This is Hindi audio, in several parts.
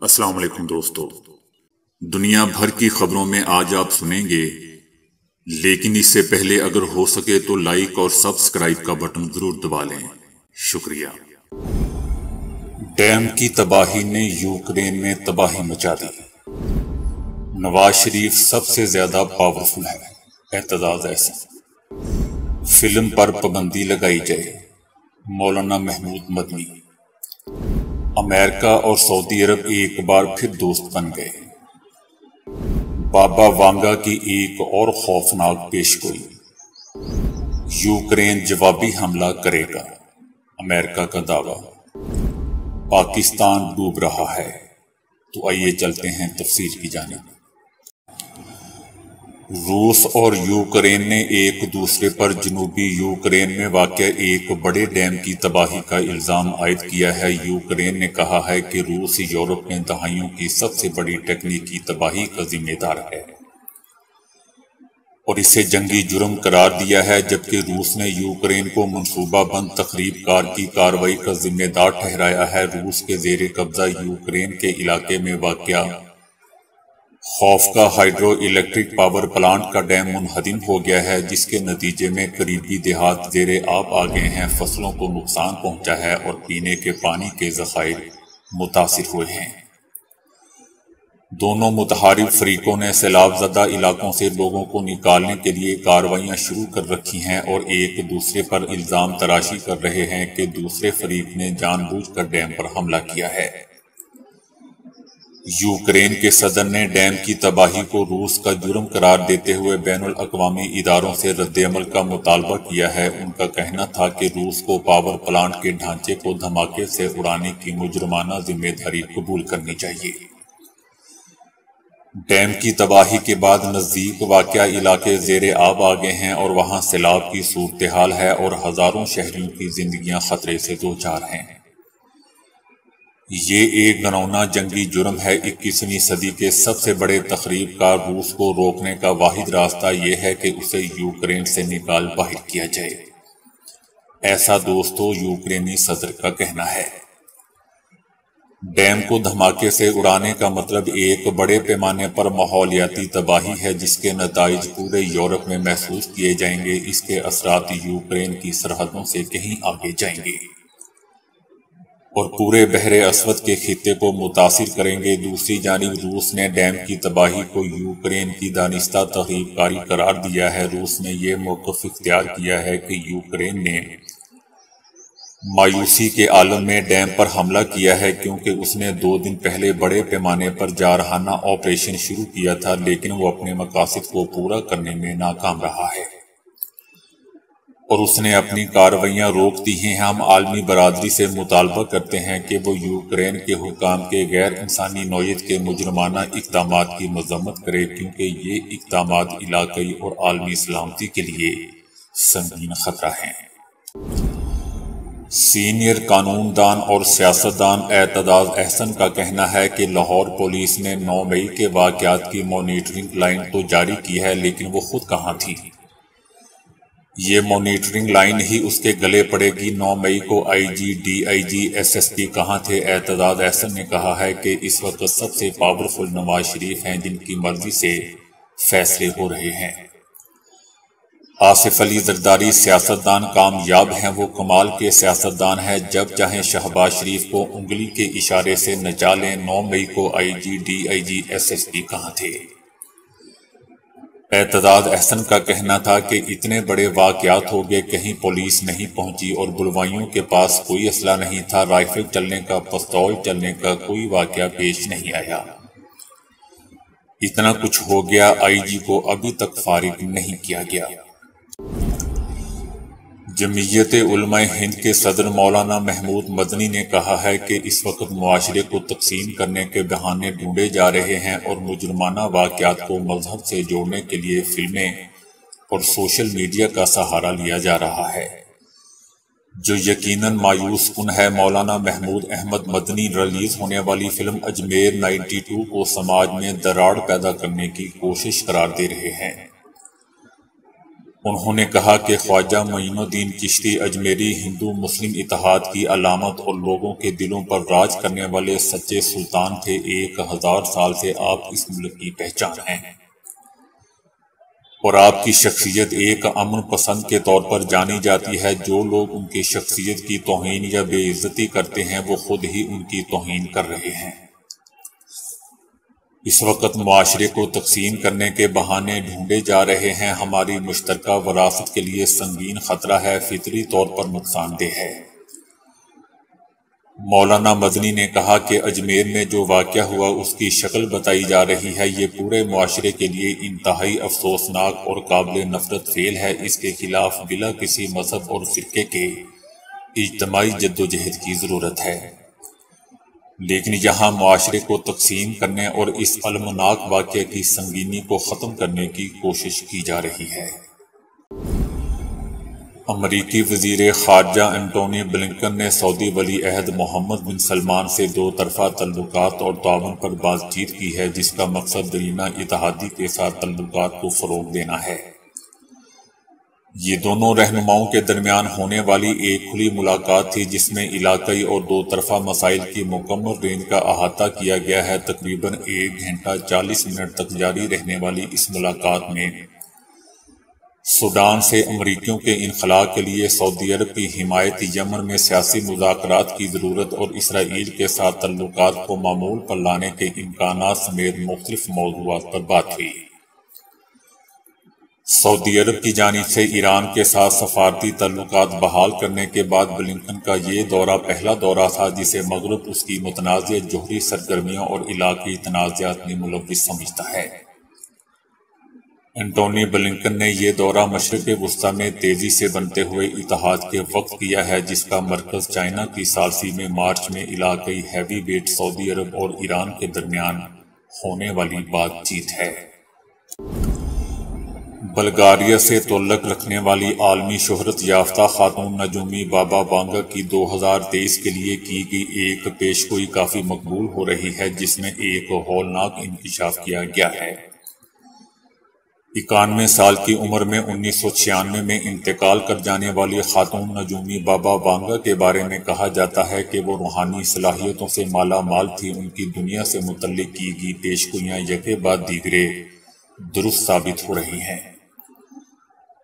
अस्सलाम वालेकुम दोस्तों। दुनिया भर की खबरों में आज आप सुनेंगे, लेकिन इससे पहले अगर हो सके तो लाइक और सब्सक्राइब का बटन ज़रूर दबा लें। शुक्रिया। डैम की तबाही ने यूक्रेन में तबाही मचा दी। नवाज़ शरीफ सबसे ज़्यादा पावरफुल है एतजाज ऐसा फ़िल्म पर पाबंदी लगाई जाए, मौलाना महमूद मदनी। अमेरिका और सऊदी अरब एक बार फिर दोस्त बन गए। बाबा वांगा की एक और खौफनाक पेश पेशगोई। यूक्रेन जवाबी हमला करेगा, अमेरिका का दावा। पाकिस्तान डूब रहा है। तो आइए चलते हैं तफसीर की जानब। रूस और यूक्रेन ने एक दूसरे पर जनूबी यूक्रेन में वाक़ एक बड़े डैम की तबाही का इल्ज़ाम आयद किया है। यूक्रेन ने कहा है कि रूस यूरोप में दहाइयों की सबसे बड़ी टेक्निकी तबाही का जिम्मेदार है और इसे जंगी जुर्म करार दिया है, जबकि रूस ने यूक्रेन को मनसूबा बंद तकरीब कार की कार्रवाई का जिम्मेदार ठहराया है। रूस के जेर कब्जा यूक्रेन के इलाके में वाक़ खौफ का हाइड्रो इलेक्ट्रिक पावर प्लांट का डैम मुनहदिम हो गया है, जिसके नतीजे में करीबी देहात जेरे आप आ गए हैं, फ़सलों को नुकसान पहुँचा है और पीने के पानी के जखायर मुतासर हुए हैं। दोनों मुतहारिब फरीकों ने सैलाब जदा इलाकों से लोगों को निकालने के लिए कार्रवाइयाँ शुरू कर रखी हैं और एक दूसरे पर इल्ज़ाम तराशी कर रहे हैं कि दूसरे फरीक ने जानबूझ कर डैम पर हमला किया है। यूक्रेन के सदर ने डैम की तबाही को रूस का जुर्म करार देते हुए बैन अवी इदारों से रद्दमल का मुतालबा किया है। उनका कहना था कि रूस को पावर प्लांट के ढांचे को धमाके से उड़ाने की मुजरमाना ज़िम्मेदारी कबूल करनी चाहिए। डैम की तबाही के बाद नज़दीक वाक़ इलाके जेर आब आ गए हैं और वहाँ सैलाब की सूरत हाल है और हज़ारों शहरियों की जिंदगियाँ खतरे से दो चार हैं। ये एक गनौना जंगी जुर्म है। इक्कीसवीं सदी के सबसे बड़े तकरीब का रूस को रोकने का वाहिद रास्ता यह है कि उसे यूक्रेन से निकाल बाहर किया जाए। ऐसा दोस्तों, यूक्रेनी सदर का कहना है। डैम को धमाके से उड़ाने का मतलब एक बड़े पैमाने पर माहौलियाती तबाही है, जिसके नतज पूरे यूरोप में महसूस किए जाएँगे। इसके असरात यूक्रेन की सरहदों से कहीं आगे जाएँगे। और पूरे बहरे असवद के खत्े को मुतासर करेंगे। दूसरी जानब रूस ने डैम की तबाही को यूक्रेन की दानिस्ता तहरीबकारी करार दिया है। रूस ने यह मौकफ इख्तियार किया है कि यूक्रेन ने मायूसी के आलम में डैम पर हमला किया है, क्योंकि उसने दो दिन पहले बड़े पैमाने पर जारहाना ऑपरेशन शुरू किया था, लेकिन वो अपने मकासद को पूरा करने में नाकाम रहा है। और उसने अपनी कार्रवाइयाँ रोक दी हैं। हम आलमी बरदरी से मुतालबा करते हैं कि वो यूक्रेन के हुकाम के गैर इंसानी नोयत के मुजरमाना इकदाम की मजम्मत करे, क्योंकि ये इकदाम इलाकई और आलमी सलामती के लिए संगीन खतरा हैं। सीनियर कानूनदान और सियासतदान एतदाज अहसन का कहना है कि लाहौर पुलिस ने 9 मई के वाकत की मॉनिटरिंग लाइन तो जारी की है, लेकिन वो खुद कहाँ थी? ये मॉनिटरिंग लाइन ही उसके गले पड़ेगी। 9 मई को आईजी डीआईजी एसएसपी कहाँ थे? एतदाद एहसन ने कहा है कि इस वक्त सबसे पावरफुल नवाज़ शरीफ हैं जिनकी मर्ज़ी से फैसले हो रहे हैं। आसिफ अली जरदारी सियासतदान कामयाब हैं। वो कमाल के सियासतदान हैं। जब चाहे शहबाज शरीफ को उंगली के इशारे से नचा लें। नौ मई को आईजी डीआईजी एसएसपी कहाँ थे? एतदाद अहसन का कहना था कि इतने बड़े वाकयात हो गए, कहीं पुलिस नहीं पहुँची और बुलवाइयों के पास कोई असला नहीं था, राइफल चलने का, पस्तौल चलने का कोई वाकया पेश नहीं आया। इतना कुछ हो गया, आईजी को अभी तक फारिग नहीं किया गया। जमीयत उलमा हिंद के सदर मौलाना महमूद मदनी ने कहा है कि इस वक्त मुआरे को तकसीम करने के बहाने ढूंढे जा रहे हैं और मुजरमाना वाक़ात को मज़हब से जोड़ने के लिए फ़िल्में और सोशल मीडिया का सहारा लिया जा रहा है। जो यकीनन मायूस कन है, मौलाना महमूद अहमद मदनी रिलीज़ होने वाली फ़िल्म अजमेर 92 को समाज में दराड़ पैदा करने की कोशिश करार दे रहे हैं। उन्होंने कहा कि ख्वाजा मोइनुद्दीन चिश्ती अजमेरी हिंदू मुस्लिम इतिहाद की अलामत और लोगों के दिलों पर राज करने वाले सच्चे सुल्तान थे, एक हज़ार साल से आप इस मुल्क की पहचान हैं। और आपकी शख्सियत एक अमन पसंद के तौर पर जानी जाती है, जो लोग उनकी शख्सियत की तोहन या बेइज्जती करते हैं, वो खुद ही उनकी तोहन कर रहे हैं। इस वक्त माशरे को तकसीम करने के बहाने ढूंढे जा रहे हैं। हमारी मुश्तर वरासत के लिए संगीन खतरा है, फितरी तौर पर नुकसानदेह है। मौलाना मदनी ने कहा कि अजमेर में जो वाक़ हुआ, उसकी शक्ल बताई जा रही है। ये पूरे माशरे के लिए इंतहाई अफसोसनाक और काबिल नफरत फेल है। इसके खिलाफ बिला किसी मज़हब और फ़िरके के इजतमाही जद्दोजहद की ज़रूरत है। लेकिन यहाँ माशरे को तकसीम करने और इस अलमनाक वाक़े की संगीनी को ख़त्म करने की कोशिश की जा रही है। अमरीकी वज़ीर खारजा एंटोनी ब्लिंकन ने सऊदी वली अहद मोहम्मद बिन सलमान से दो तरफा तल्लुक और तावन पर बातचीत की है, जिसका मकसद दरीना इतिहादी के साथ तल्लुक को फ़रोग देना है। ये दोनों रहनुमाओं के दरमियान होने वाली एक खुली मुलाकात थी, जिसमें इलाकई और दो तरफा मसाइल की मुकम्मल रेंज का अहाता किया गया है। तकरीबन एक घंटा चालीस मिनट तक जारी रहने वाली इस मुलाकात में सूडान से अमरीकियों के इनखला के लिए सऊदी अरब की हिमायत यमन में सियासी मुजाकर की ज़रूरत और इसराइल के साथ तल्लुक को मामूल पर लाने के इम्कान समेत मुख्तलिफ़ मौजूद पर बात हुई। सऊदी अरब की जानब से ईरान के साथ सफारती तल्लुक बहाल करने के बाद ब्लिंकन का ये दौरा पहला दौरा था, जिसे मगरब उसकी मुतनाज़ जौहरी सरगर्मियों और इलाकी तनाज़ात में मुलविस समझता है। एंटोनी ब्लिंकन ने यह दौरा मशरक वस्ती में तेज़ी से बनते हुए इतिहाद के वक्त किया है, जिसका मरकज चाइना की सालसी में मार्च में इलाकई हैवी वेट सऊदी अरब और ईरान के दरमियान होने वाली बातचीत है। बल्गारिया से तल्लक रखने वाली आलमी शोहरत याफ्ता खातून नजूमी बाबा बांगा की 2023 के लिए की गई एक पेशगोई काफ़ी मकबूल हो रही है, जिसमें एक हौलनाक इंकशाफ किया गया है। इक्यानवे साल की उम्र में उन्नीस सौ छियानवे में इंतकाल कर जाने वाली खातून नजूमी बाबा बांगा के बारे में कहा जाता है कि वो रूहानी सलाहियतों से माला माल थी, उनकी दुनिया से मुतल की गई पेशगोइयाँ यके बाद दीगरे दुरुस्त साबित हो रही हैं।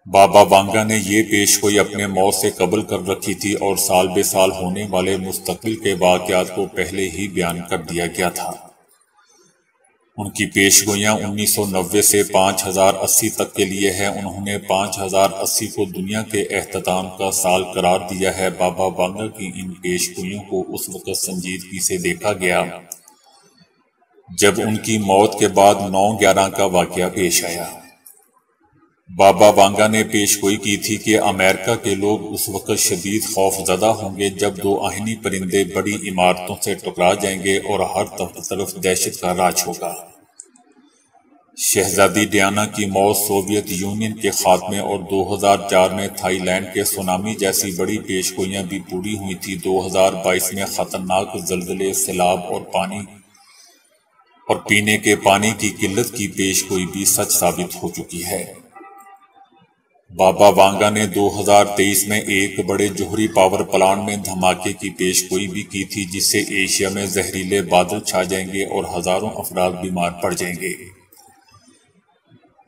बाबा बांगा ने ये पेशगोई अपने मौत से कबल कर रखी थी और साल बे साल होने वाले मुस्तकिल के वाकत को पहले ही बयान कर दिया गया था। उनकी पेशगोइयाँ 1990 से 5080 तक के लिए है। उन्होंने 5080 को दुनिया के अहतमाम का साल करार दिया है। बाबा बांगर की इन पेशगोइयों को उस वक्त संजीदगी से देखा गया, जब उनकी मौत के बाद 9 ग्यारह का वाक़ पेश आया। बाबा बांगा ने पेशगोई की थी कि अमेरिका के लोग उस वक्त शदीद खौफ ज़दा होंगे जब दो आहनी परिंदे बड़ी इमारतों से टकरा जाएँगे और हर तरफ़ दहशत का राज होगा। शहजादी डियाना की मौत सोवियत यूनियन के खात्मे और 2004 में थाईलैंड के सुनामी जैसी बड़ी पेशगोइयाँ भी पूरी हुई थी। 2022 में खतरनाक जल्दले सैलाब और पानी और पीने के पानी की किल्लत की पेशगोई भी सच साबित हो चुकी है। बाबा वांगा ने 2023 में एक बड़े जोहरी पावर प्लांट में धमाके की पेशगोई भी की थी, जिससे एशिया में जहरीले बादल छा जाएँगे और हज़ारों अफराद बीमार पड़ जाएँगे।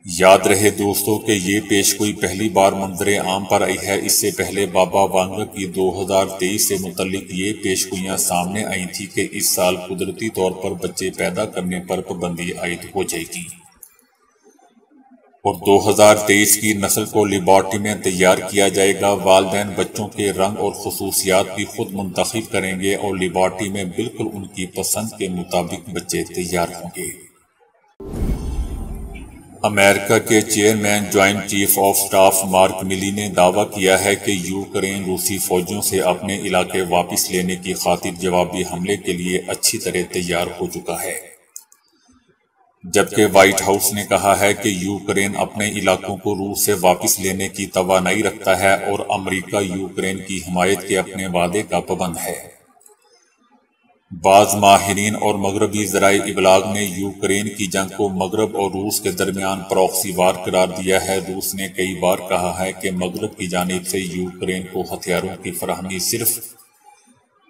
याद रहे दोस्तों कि ये पेशगोई पहली बार मंजर आम पर आई है। इससे पहले बाबा वांगा की 2023 से मुतलिक ये पेशगोइयाँ सामने आई थी कि इस साल कुदरती तौर पर बच्चे पैदा करने पर पाबंदी आयद हो जाएगी। और 2023 की नस्ल को लिबॉर्टी में तैयार किया जाएगा। वालदेन बच्चों के रंग और खसूसियात भी खुद मुंतखब करेंगे और लिबॉर्टी में बिल्कुल उनकी पसंद के मुताबिक बच्चे तैयार होंगे। अमेरिका के chairman joint chief of staff Mark Milley ने दावा किया है कि यूक्रेन रूसी फौजों से अपने इलाके वापस लेने की खातिर जवाबी हमले के लिए अच्छी तरह तैयार हो चुका है। जबकि व्हाइट हाउस ने कहा है कि यूक्रेन अपने इलाकों को रूस से वापस लेने की तवानाई रखता है और अमेरिका यूक्रेन की हिमायत के अपने वादे का पाबंद है। बाज माहरीन और मगरबी जराए इबलाग ने यूक्रेन की जंग को मगरब और रूस के दरमियान प्रॉक्सी वार करार दिया है। रूस ने कई बार कहा है कि मगरब की जानब से यूक्रेन को हथियारों की फरहमी सिर्फ़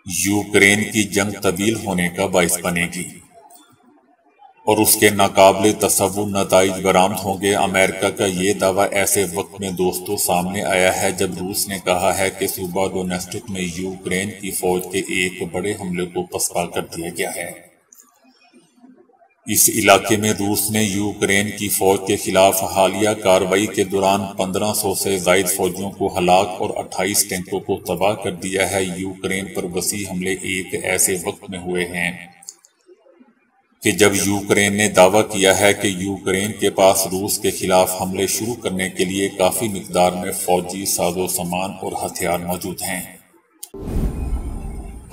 यूक्रेन की जंग तबील होने का बायस बनेगी। और उसके नाकाबले तस्वुर नतज बरामद होंगे। अमेरिका का ये दावा ऐसे वक्त में दोस्तों सामने आया है, जब रूस ने कहा है कि सूबा डोनेस्टिक में यूक्रेन की फौज के एक बड़े हमले को पसपा कर दिया गया है। इस इलाके में रूस ने यूक्रेन की फौज के खिलाफ हालिया कार्रवाई के दौरान 1500 से जायद फौजियों को हलाक और 28 टैंकों को तबाह कर दिया है। यूक्रेन पर वसी हमले एक ऐसे वक्त में हुए हैं। कि जब यूक्रेन ने दावा किया है कि यूक्रेन के पास रूस के खिलाफ हमले शुरू करने के लिए काफ़ी मकदार में फौजी साजो सामान और हथियार मौजूद हैं।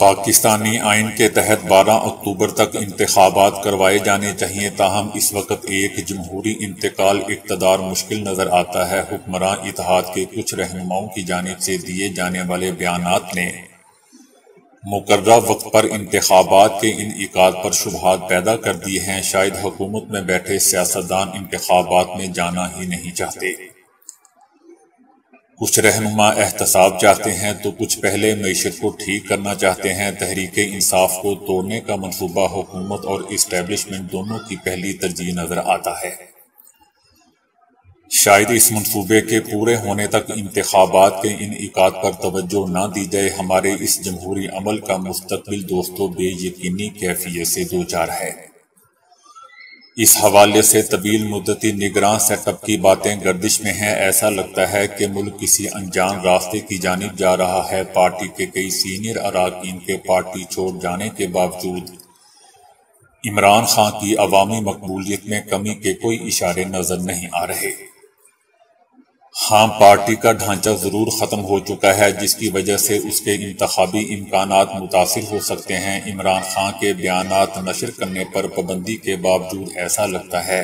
पाकिस्तानी आइन के तहत 12 अक्टूबर तक इंतबात करवाए जाने चाहिए, ताहम इस वक्त एक जमहूरी इंतकाल इकतदार मुश्किल नज़र आता है। हुक्मरान इतिहाद के कुछ रहनुमाओं की जानब से दिए जाने वाले बयान ने मुकर्रा वक्त पर इंतबात के इनका पर शुभात पैदा कर दिए हैं। शायद हुकूमत में बैठे सियासतदान इंतबात में जाना ही नहीं चाहते। कुछ रहनुमा एहतसाब चाहते हैं तो कुछ पहले मीशत को ठीक करना चाहते हैं। तहरीक इंसाफ को तोड़ने का मनसूबा हुकूमत और इस्टेब्लिशमेंट दोनों की पहली तरजीह नज़र आता है। शायद इस मनसूबे के पूरे होने तक इंतबात के इन इनका पर तवज्जो न दी जाए, हमारे इस जमहूरी अमल का मुस्तबिल दोस्तों बेयकीनी कैफियत से दो चार है। इस हवाले से तबील मुद्दती निगरान सेटअप की बातें गर्दिश में हैं। ऐसा लगता है कि मुल्क किसी अनजान रास्ते की जानब जा रहा है। पार्टी के कई सीनियर अरकान के पार्टी छोड़ जाने के बावजूद इमरान खान की अवामी मकबूलियत में कमी के कोई इशारे नज़र नहीं आ रहे। हाँ पार्टी का ढांचा ज़रूर खत्म हो चुका है, जिसकी वजह से उसके इंतबी इम्कान मुतासर हो सकते हैं। इमरान खान के बयान नशर करने पर पाबंदी के बावजूद ऐसा लगता है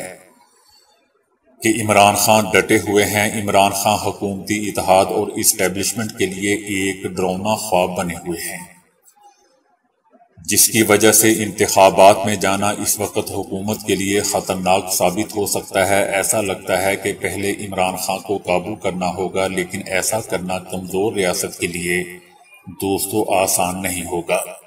कि इमरान खान डटे हुए हैं। इमरान खान हुकूमती इतिहाद और इस्टेबलिशमेंट के लिए एक ड्रोना ख्वाब बने हुए हैं। जिसकी वजह से इंतबात में जाना इस वक्त हुकूमत के लिए ख़तरनाक साबित हो सकता है। ऐसा लगता है कि पहले इमरान खान को काबू करना होगा, लेकिन ऐसा करना कमज़ोर रियासत के लिए दोस्तों आसान नहीं होगा।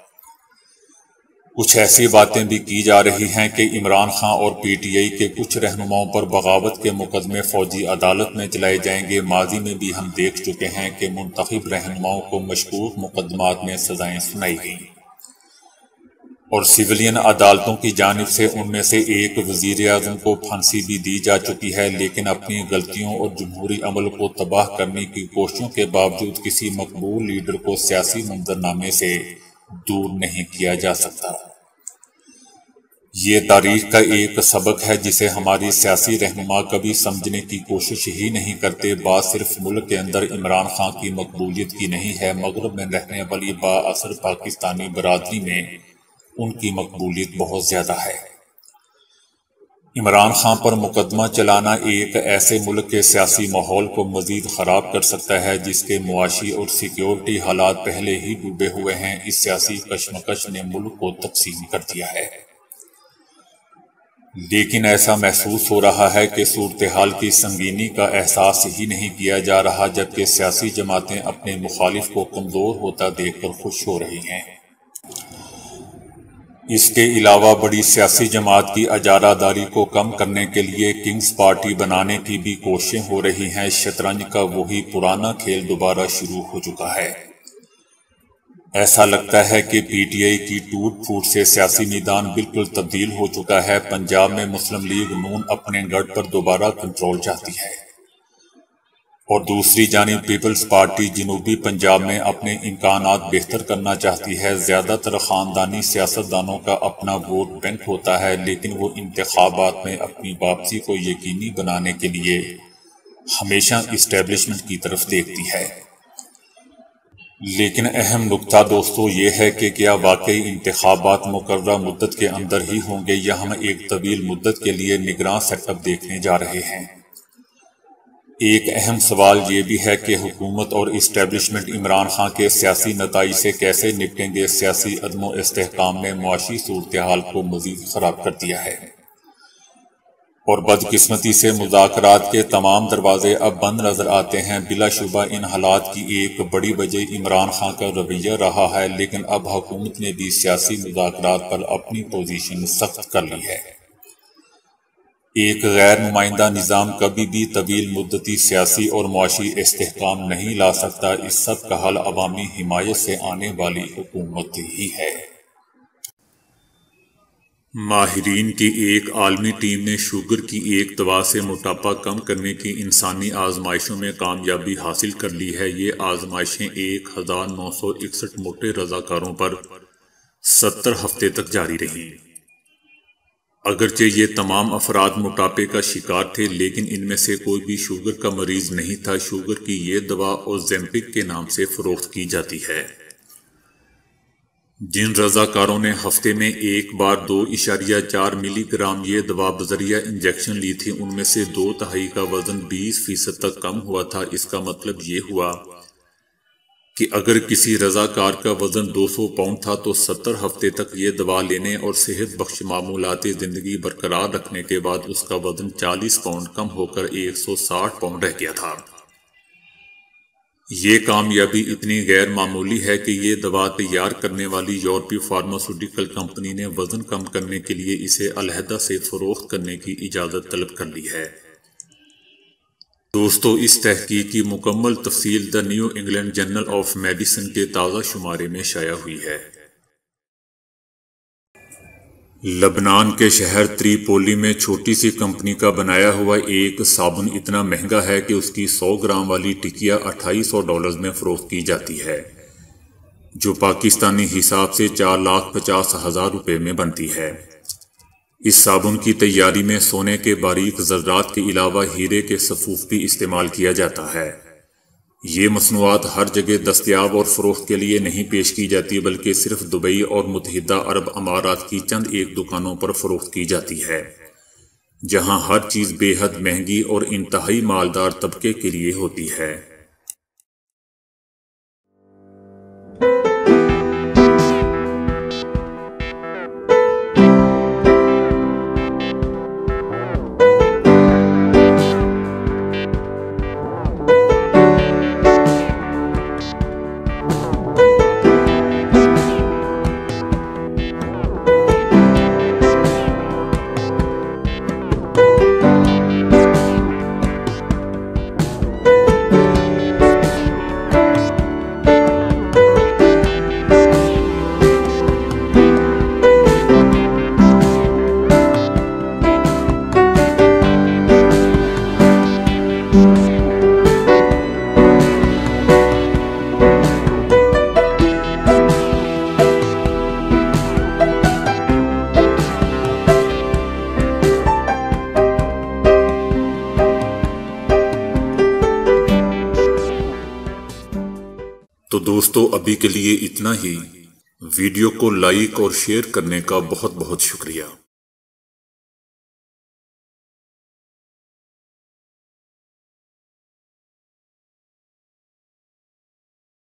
कुछ ऐसी बातें भी की जा रही हैं कि इमरान खान और पीटीआई के कुछ रहनुमाओं पर बगावत के मुकदमे फौजी अदालत में चलाए जाएँगे। माजी में भी हम देख चुके हैं कि मुंतब रहनुमाओं को मशकूक मुकदमात में सजाएँ सुनाई गई। और सिविलियन अदालतों की जानब से उनमें से एक वज़ीर अजम को फांसी भी दी जा चुकी है, लेकिन अपनी गलतियों और जमहूरी अमल को तबाह करने की कोशिशों के बावजूद किसी मकबूल लीडर को सियासी मंजरनामे से दूर नहीं किया जा सकता। ये तारीख का एक सबक है जिसे हमारी सियासी रहनुमा कभी समझने की कोशिश ही नहीं करते बात सिर्फ़ मुल्क के अंदर इमरान खान की मकबूलियत की नहीं है, मगरब में रहने वाली बासर पाकिस्तानी बरदरी में उनकी मकबूलियत बहुत ज़्यादा है। इमरान खान पर मुकदमा चलाना एक ऐसे मुल्क के सियासी माहौल को मजीद ख़राब कर सकता है, जिसके मुआशी और सिक्योरिटी हालात पहले ही डूबे हुए हैं। इस सियासी कशमकश ने मुल्क को तकसीम कर दिया है। लेकिन ऐसा महसूस हो रहा है कि सूरत हाल की संगीनी का एहसास ही नहीं किया जा रहा, जबकि सियासी जमातें अपने मुखालिफ को कमज़ोर होता देखकर खुश हो रही हैं। इसके अलावा बड़ी सियासी जमात की अजारादारी को कम करने के लिए किंग्स पार्टी बनाने की भी कोशिशें हो रही हैं। शतरंज का वही पुराना खेल दोबारा शुरू हो चुका है। ऐसा लगता है कि पीटीआई की टूट फूट से सियासी मैदान बिल्कुल तब्दील हो चुका है। पंजाब में मुस्लिम लीग नून अपने गढ़ पर दोबारा कंट्रोल चाहती है। और दूसरी जानब पीपल्स पार्टी जनूबी पंजाब में अपने इम्कान बेहतर करना चाहती है। ज़्यादातर ख़ानदानी सियासतदानों का अपना वोट बैंक होता है, लेकिन वो इंतबात में अपनी वापसी को यकीनी बनाने के लिए हमेशा इस्टेब्लिशमेंट की तरफ़ देखती है। लेकिन अहम नुकता दोस्तों ये है कि क्या वाकई इंतबात मुकर्रा मुद्दत के अंदर ही होंगे या हम एक तवील मुद्दत के लिए निगरान सेटअप देखने जा रहे हैं। एक अहम सवाल ये भी है कि हुकूमत और इस्टेब्लिशमेंट इमरान खान के सियासी नतज से कैसे निपटेंगे? सियासी अदम इसकाम ने मुआशी सूरत हाल को मजीद खराब कर दिया है। और बदकिस्मती से मुजाकर के तमाम दरवाजे अब बंद नज़र आते हैं। बिलाशुबा इन हालात की एक बड़ी वजह इमरान खान का रवैया रहा है, लेकिन अब हुकूमत ने भी सियासी मुजाकर पर अपनी पोजीशन सख्त कर ली है। एक गैर नुमाइंदा निज़ाम कभी भी तवील मुद्दती सियासी और मुआशी इसकाम नहीं ला सकता। इस सब का हल अवामी हिमायत से आने वाली हुकूमत ही है। माहरीन की एक आलमी टीम ने शुगर की एक दवा से मोटापा कम करने की इंसानी आजमाइशों में कामयाबी हासिल कर ली है। ये आजमाइशें एक हज़ार नौ सौ इकसठ मोटे रजाकारों पर सत्तर हफ़्ते तक जारी रहीं। अगरचे ये तमाम अफराद मोटापे का शिकार थे, लेकिन इनमें से कोई भी शुगर का मरीज़ नहीं था। शुगर की ये दवा ओजेम्पिक के नाम से फरोख्त की जाती है। जिन रजाकारों ने हफ़्ते में एक बार दो इशारिया चार मिलीग्राम ये दवा बजरिया इंजेक्शन ली थी, उनमें से दो तहाई का वज़न 20 फ़ीसद तक कम हुआ था। इसका मतलब ये हुआ कि अगर किसी रजाकार का वज़न 200 पाउंड था तो 70 हफ़्ते तक ये दवा लेने और सेहत बख्श मामूलाती ज़िंदगी बरकरार रखने के बाद उसका वज़न 40 पाउंड कम होकर 160 पाउंड रह गया था। ये कामयाबी इतनी गैर मामूली है कि ये दवा तैयार करने वाली यूरोपीय फार्मास्यूटिकल कंपनी ने वज़न कम करने के लिए इसे अलहदा से फरोख्त करने की इजाज़त तलब कर ली है। दोस्तों, इस तहकीक की मुकम्मल तफसील the New England Journal of Medicine के ताज़ा शुमारे में शाया हुई है। लबनान के शहर त्रिपोली में छोटी सी कंपनी का बनाया हुआ एक साबुन इतना महँगा है कि उसकी 100 ग्राम वाली टिकिया अट्ठाईस सौ डॉलर में फ़रोख्त की जाती है, जो पाकिस्तानी हिसाब से चार लाख पचास हज़ार रुपये में बनती है। इस साबुन की तैयारी में सोने के बारीक जर्रात के अलावा हीरे के सफूफ भी इस्तेमाल किया जाता है। ये मसनूआत हर जगह दस्तियाब और फ़रोख्त के लिए नहीं पेश की जाती, बल्कि सिर्फ़ दुबई और मुतहदा अरब अमारात की चंद एक दुकानों पर फ़रोख्त की जाती है, जहाँ हर चीज़ बेहद महँगी और इंतहाई मालदार तबके के लिए होती है। तो दोस्तों, अभी के लिए इतना ही। वीडियो को लाइक और शेयर करने का बहुत बहुत शुक्रिया।